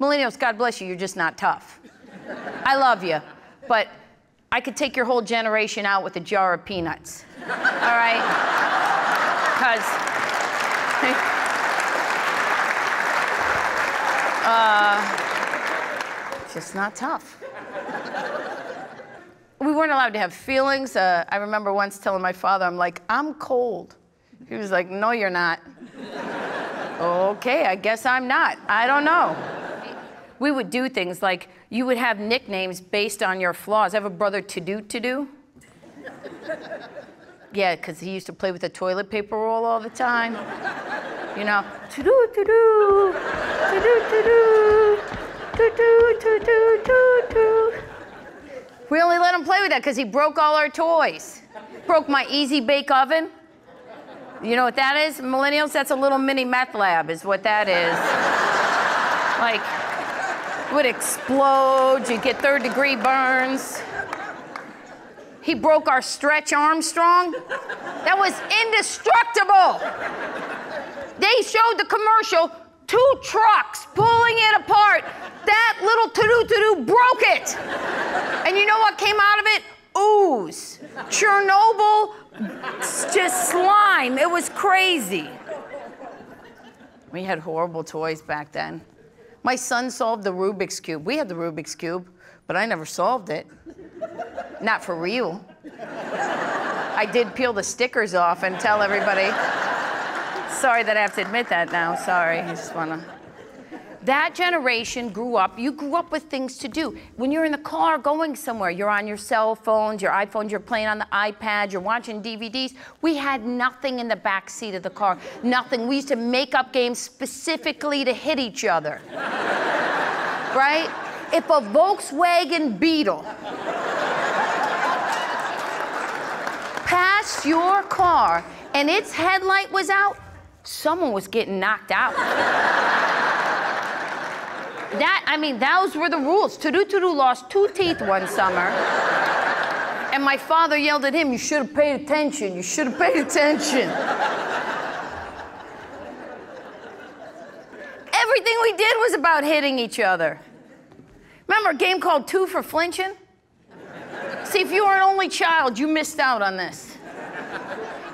Millennials, God bless you, you're just not tough. I love you, but I could take your whole generation out with a jar of peanuts. All right? Because. uh, just not tough. We weren't allowed to have feelings. Uh, I remember once telling my father, I'm like, I'm cold. He was like, No, you're not. okay, I guess I'm not. I don't know. We would do things like you would have nicknames based on your flaws. I have a brother to do to do. Yeah, because he used to play with the toilet paper roll all the time. You know, to do to do, to do to do, to do to do to do. We only let him play with that because he broke all our toys. Broke my easy bake oven. You know what that is? Millennials, that's a little mini meth lab, is what that is. like, would explode, you'd get third degree burns. He broke our stretch Armstrong. That was indestructible. They showed the commercial, two trucks pulling it apart. That little to-do to-do broke it. And you know what came out of it? Ooze. Chernobyl, just slime. It was crazy. We had horrible toys back then. My son solved the Rubik's Cube. We had the Rubik's Cube, but I never solved it. Not for real. I did peel the stickers off and tell everybody. Sorry that I have to admit that now. Sorry. I just want to. That generation grew up, you grew up with things to do. When you're in the car going somewhere, you're on your cell phones, your iPhones, you're playing on the iPad, you're watching DVDs. We had nothing in the back seat of the car. Nothing. We used to make up games specifically to hit each other. right? If a Volkswagen Beetle passed your car and its headlight was out, someone was getting knocked out. that, I mean, those were the rules. Tudu Tudu lost two teeth one summer. And my father yelled at him, You should have paid attention. You should have paid attention. Everything we did was about hitting each other. Remember a game called Two for Flinching? See, if you were an only child, you missed out on this.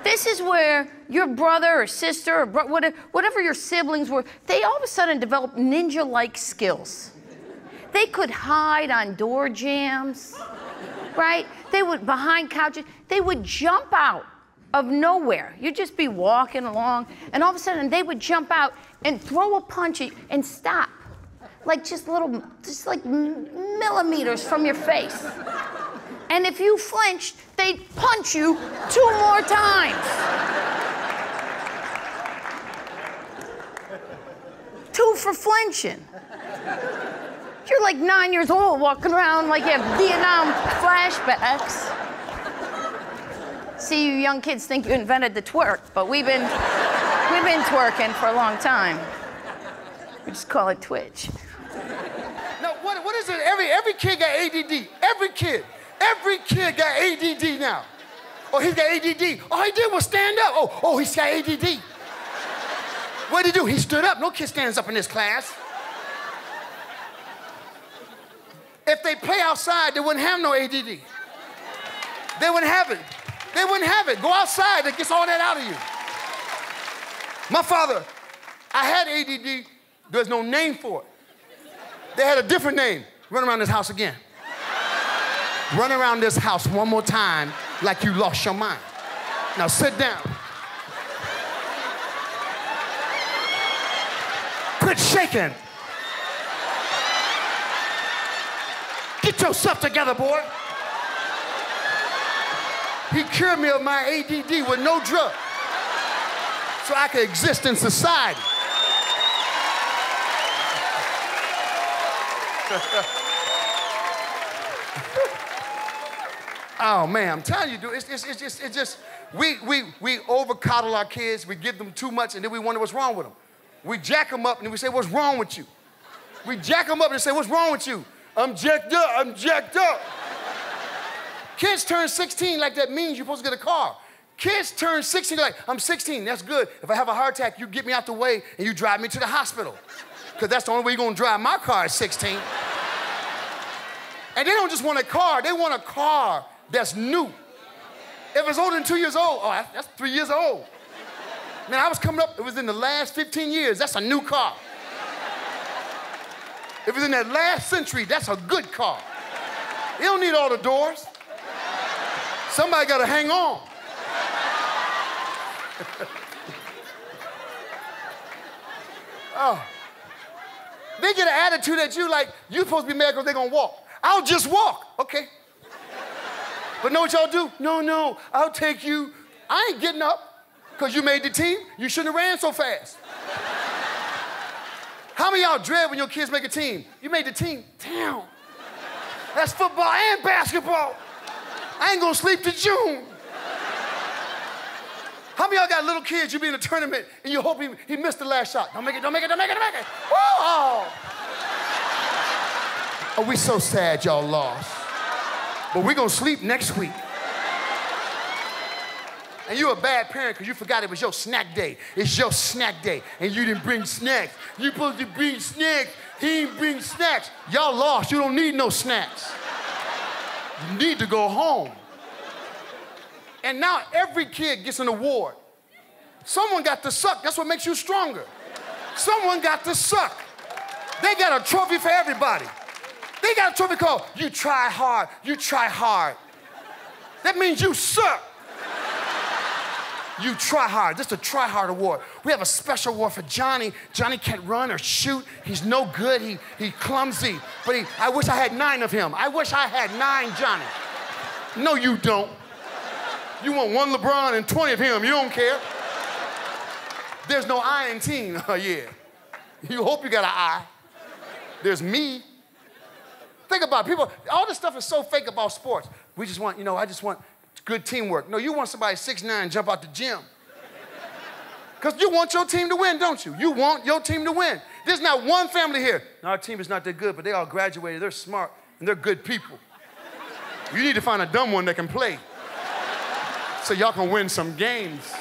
This is where your brother or sister or bro- whatever your siblings were, they all of a sudden developed ninja like skills. They could hide on door jambs, right? They would, behind couches, they would jump out of nowhere. You'd just be walking along, and all of a sudden they would jump out and throw a punch and stop. Like just little, just like millimeters from your face. And if you flinched, they'd punch you two more times. Two for flinching. You're like nine years old walking around like you have Vietnam flashbacks. See, you young kids think you invented the twerk, but we've been, we've been twerking for a long time. We just call it Twitch. No, what, what is it? Every, every kid got ADD. Every kid. Every kid got ADD now. Oh, he's got ADD. All he did was stand up. Oh, oh, he's got ADD. What did he do? He stood up. No kid stands up in this class. If they play outside, they wouldn't have no ADD. They wouldn't have it. They wouldn't have it. Go outside, it gets all that out of you. My father, I had ADD, there's no name for it. They had a different name. Run around this house again. Run around this house one more time like you lost your mind. Now sit down. Quit shaking. Get yourself together, boy. He cured me of my ADD with no drug so I could exist in society. Oh man, I'm telling you, dude, it's, it's, it's just, it's just, we, we, we over coddle our kids, we give them too much, and then we wonder what's wrong with them. We jack them up and we say, What's wrong with you? We jack them up and say, What's wrong with you? I'm jacked up, I'm jacked up. Kids turn 16 like that means you're supposed to get a car. Kids turn 16 like, I'm 16, that's good. If I have a heart attack, you get me out the way and you drive me to the hospital. because that's the only way you're gonna drive my car at 16. and they don't just want a car, they want a car that's new. If it's older than two years old, oh, that's three years old. Man, I was coming up, it was in the last 15 years, that's a new car. If it's in that last century, that's a good car. You don't need all the doors. Somebody got to hang on. oh. They get an attitude at you like you're supposed to be mad because they're going to walk. I'll just walk. Okay. But know what y'all do? No, no, I'll take you. I ain't getting up because you made the team. You shouldn't have ran so fast. How many y'all dread when your kids make a team? You made the team. Damn. That's football and basketball. I ain't gonna sleep to June. How many y'all got little kids? You be in a tournament and you hope he, he missed the last shot. Don't make it, don't make it, don't make it, don't make it. Whoa! Oh, we so sad y'all lost. But we're gonna sleep next week. And you're a bad parent because you forgot it was your snack day. It's your snack day, and you didn't bring snacks. You supposed to bring snacks. He didn't bring snacks. Y'all lost. You don't need no snacks. You need to go home. And now every kid gets an award. Someone got to suck. That's what makes you stronger. Someone got to suck. They got a trophy for everybody. They got a trophy called You Try Hard. You Try Hard. That means you suck. You try hard. This is a try hard award. We have a special award for Johnny. Johnny can't run or shoot. He's no good. He, he clumsy. But he, I wish I had nine of him. I wish I had nine Johnny. No, you don't. You want one LeBron and 20 of him. You don't care. There's no I in team. Oh, yeah. You hope you got an I. There's me. Think about it. people. All this stuff is so fake about sports. We just want, you know, I just want good teamwork. No, you want somebody six nine jump out the gym. Because you want your team to win, don't you? You want your team to win. There's not one family here. our team is not that good, but they all graduated. They're smart and they're good people. You need to find a dumb one that can play so y'all can win some games.